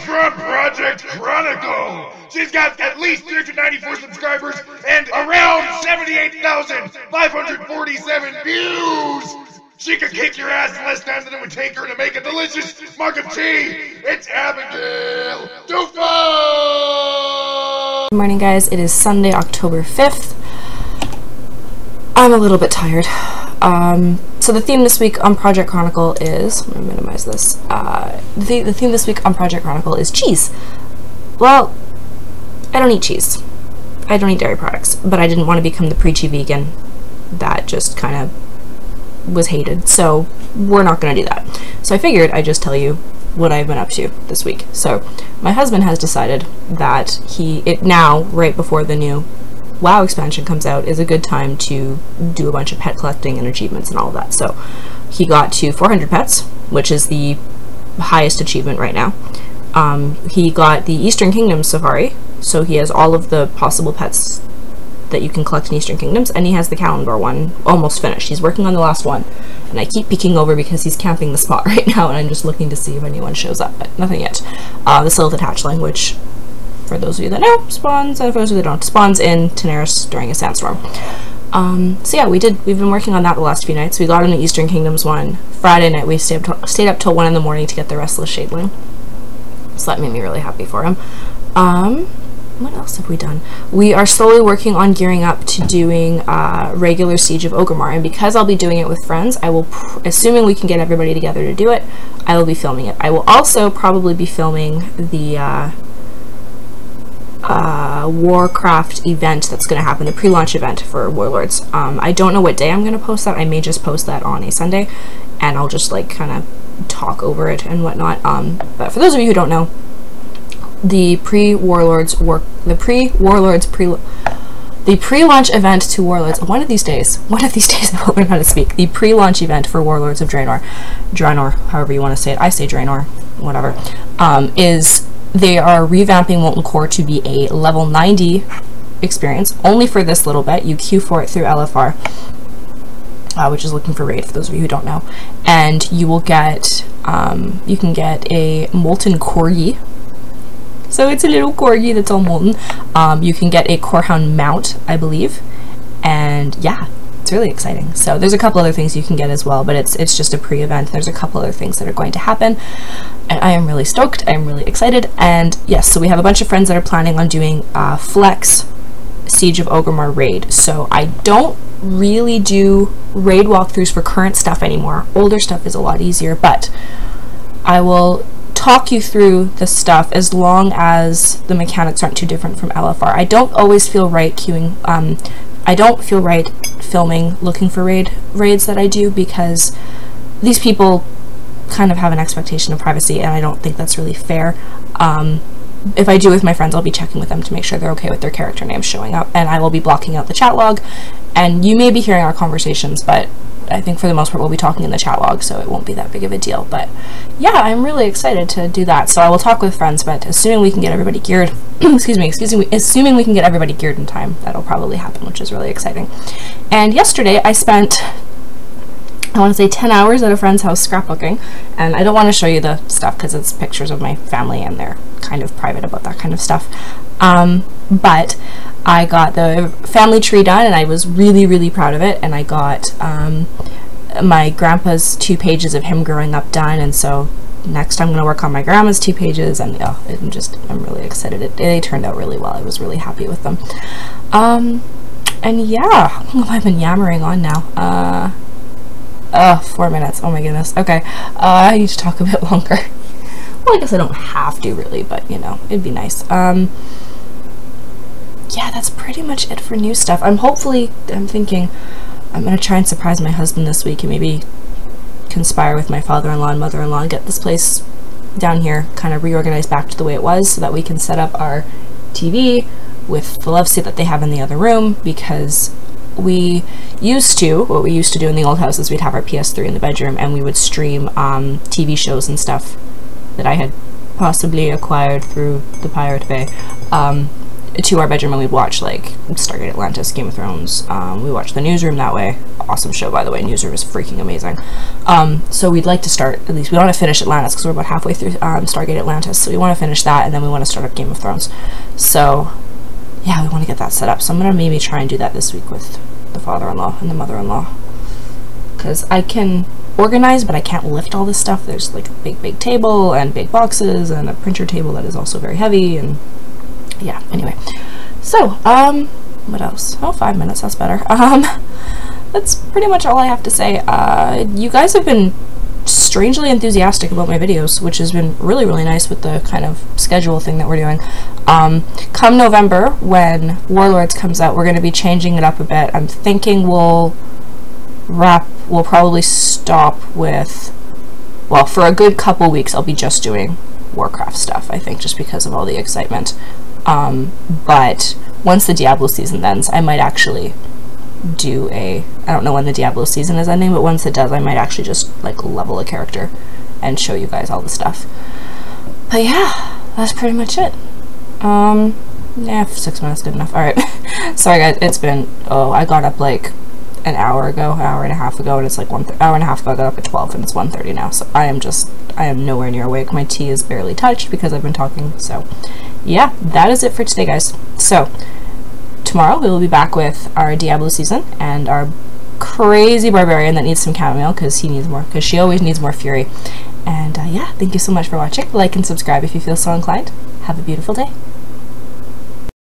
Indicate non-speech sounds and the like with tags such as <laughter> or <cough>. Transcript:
from Project Chronicle. She's got at least 394 subscribers and around 78,547 views. She could kick your ass in less times than it would take her to make a delicious mug of tea. It's Abigail Dufo! Good morning, guys. It is Sunday, October 5th. I'm a little bit tired. Um, so the theme this week on Project Chronicle is, going to minimize this, uh, the, the theme this week on Project Chronicle is cheese. Well, I don't eat cheese. I don't eat dairy products, but I didn't want to become the preachy vegan that just kind of was hated, so we're not going to do that. So I figured I'd just tell you what I've been up to this week. So my husband has decided that he, it now, right before the new WoW expansion comes out, is a good time to do a bunch of pet collecting and achievements and all that. So he got to 400 pets, which is the highest achievement right now. Um, he got the Eastern Kingdom Safari, so he has all of the possible pets that you can collect in Eastern Kingdoms, and he has the Kalimdor one almost finished. He's working on the last one, and I keep peeking over because he's camping the spot <laughs> right now, and I'm just looking to see if anyone shows up, but nothing yet. Uh, the Silithid Hatchling, which, for those of you that know, spawns, and for those of you that don't, spawns in Tanaris during a sandstorm. Um, so yeah, we did. We've been working on that the last few nights. We got in the Eastern Kingdoms one Friday night. We stayed up, stayed up till one in the morning to get the Restless Shadeling. So that made me really happy for him. Um, what else have we done? We are slowly working on gearing up to doing uh, regular Siege of Orgrimmar, and because I'll be doing it with friends, I will, assuming we can get everybody together to do it, I will be filming it. I will also probably be filming the uh, uh, Warcraft event that's going to happen, the pre-launch event for Warlords. Um, I don't know what day I'm going to post that. I may just post that on a Sunday, and I'll just like kind of talk over it and whatnot. Um, but for those of you who don't know, the pre-Warlords work, the pre-Warlords pre, the pre-launch event to Warlords. One of these days, <laughs> one of these days, I will learn how to speak. The pre-launch event for Warlords of Draenor, Draenor, however you want to say it. I say Draenor, whatever. Um, is they are revamping Molten Core to be a level 90 experience only for this little bit. You queue for it through LFR. Uh, which is looking for raid for those of you who don't know and you will get um, you can get a molten corgi so it's a little corgi that's all molten. Um, you can get a Corehound mount, I believe. And yeah, it's really exciting. So there's a couple other things you can get as well, but it's it's just a pre-event. There's a couple other things that are going to happen. And I am really stoked. I am really excited. And yes, so we have a bunch of friends that are planning on doing uh, Flex Siege of Orgrimmar raid. So I don't really do raid walkthroughs for current stuff anymore. Older stuff is a lot easier, but I will talk you through the stuff as long as the mechanics aren't too different from LFR. I don't always feel right queuing, um, I don't feel right filming looking for raid raids that I do because these people kind of have an expectation of privacy and I don't think that's really fair. Um, if I do with my friends, I'll be checking with them to make sure they're okay with their character names showing up, and I will be blocking out the chat log. And you may be hearing our conversations, but I think for the most part we'll be talking in the chat log, so it won't be that big of a deal. But yeah, I'm really excited to do that. So I will talk with friends, but assuming we can get everybody geared, <clears throat> excuse me, excuse me, assuming we can get everybody geared in time, that'll probably happen, which is really exciting. And yesterday I spent I want to say 10 hours at a friend's house scrapbooking and I don't want to show you the stuff because it's pictures of my family and they're kind of private about that kind of stuff um, but I got the family tree done and I was really, really proud of it. And I got um, my grandpa's two pages of him growing up done. And so next I'm going to work on my grandma's two pages. And oh, I'm just, I'm really excited. It, they turned out really well. I was really happy with them. Um, and yeah, how long have I been yammering on now? Uh, uh, four minutes. Oh my goodness. Okay. Uh, I need to talk a bit <laughs> longer. well, I guess I don't have to really, but you know, it'd be nice. Um, yeah, that's pretty much it for new stuff. I'm hopefully, I'm thinking, I'm going to try and surprise my husband this week and maybe conspire with my father-in-law and mother-in-law and get this place down here kind of reorganized back to the way it was so that we can set up our TV with the love seat that they have in the other room because we used to, what we used to do in the old house is we'd have our PS3 in the bedroom and we would stream um, TV shows and stuff that I had possibly acquired through the Pirate Bay. Um, to our bedroom and we'd watch like Stargate Atlantis, Game of Thrones. Um, we watched The Newsroom that way. Awesome show, by the way. Newsroom is freaking amazing. Um, so we'd like to start, at least we want to finish Atlantis because we're about halfway through um, Stargate Atlantis. So we want to finish that and then we want to start up Game of Thrones. So yeah, we want to get that set up. So I'm going to maybe try and do that this week with the father-in-law and the mother-in-law. Because I can organize, but I can't lift all this stuff. There's like a big, big table and big boxes and a printer table that is also very heavy and yeah, anyway. So, um, what else? Oh, five minutes, that's better. <laughs> Um, that's pretty much all I have to say. Uh, you guys have been strangely enthusiastic about my videos, which has been really, really nice with the kind of schedule thing that we're doing. Um, come November, when Warlords comes out, we're going to be changing it up a bit. I'm thinking we'll wrap, we'll probably stop with, well, for a good couple weeks, I'll be just doing Warcraft stuff, I think, just because of all the excitement. Um, but once the Diablo season ends, I might actually do a I don't know when the Diablo season is ending, but once it does, I might actually just like level a character and show you guys all the stuff. But yeah, that's pretty much it. Um, yeah, six minutes good enough. All right, <laughs> sorry guys, it's been oh I got up like an hour ago, an hour and a half ago, and it's like one hour and a half ago. I got up at twelve, and it's 1.30 now. So I am just I am nowhere near awake. My tea is barely touched because I've been talking. So yeah, that is it for today, guys. So tomorrow we will be back with our Diablo season and our crazy barbarian that needs some chamomile because he needs more because she always needs more fury. And uh, yeah, thank you so much for watching. Like and subscribe if you feel so inclined. Have a beautiful day.